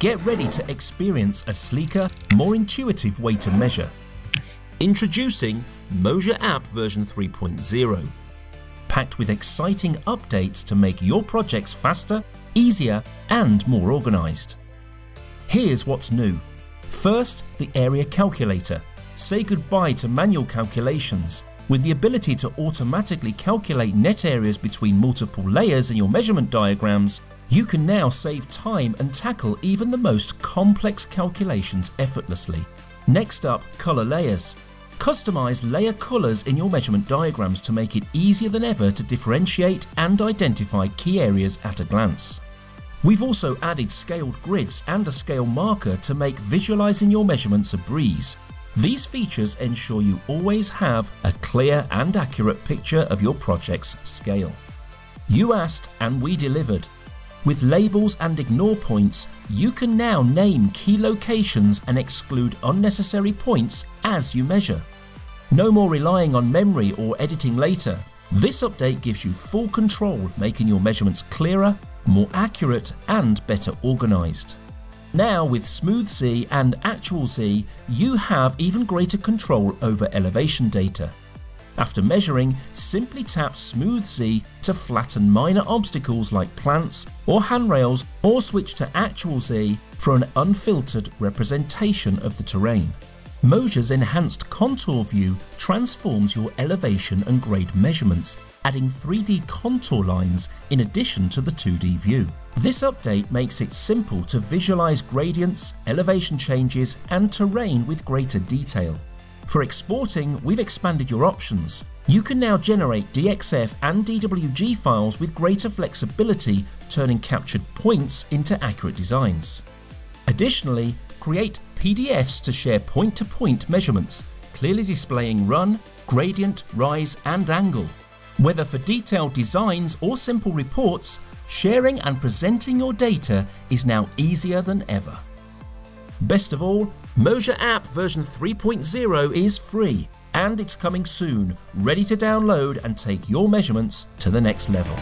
Get ready to experience a sleeker, more intuitive way to measure. Introducing Moasure App version 3.0. Packed with exciting updates to make your projects faster, easier and more organised. Here's what's new. First, the Area Calculator. Say goodbye to manual calculations with the ability to automatically calculate net areas between multiple layers in your measurement diagrams, you can now save time and tackle even the most complex calculations effortlessly. Next up, color layers. Customize layer colors in your measurement diagrams to make it easier than ever to differentiate and identify key areas at a glance. We've also added scaled grids and a scale marker to make visualizing your measurements a breeze, these features ensure you always have a clear and accurate picture of your project's scale. You asked and we delivered. With labels and ignore points, you can now name key locations and exclude unnecessary points as you measure. No more relying on memory or editing later. This update gives you full control, making your measurements clearer, more accurate and better organised. Now with Smooth Z and Actual Z, you have even greater control over elevation data. After measuring, simply tap Smooth Z to flatten minor obstacles like plants or handrails or switch to Actual Z for an unfiltered representation of the terrain. Moasure's enhanced contour view transforms your elevation and grade measurements, adding 3D contour lines in addition to the 2D view. This update makes it simple to visualize gradients, elevation changes and terrain with greater detail. For exporting, we've expanded your options. You can now generate DXF and DWG files with greater flexibility, turning captured points into accurate designs. Additionally, create PDFs to share point-to-point -point measurements, clearly displaying run, gradient, rise and angle. Whether for detailed designs or simple reports, sharing and presenting your data is now easier than ever. Best of all, Moasure app version 3.0 is free and it's coming soon, ready to download and take your measurements to the next level.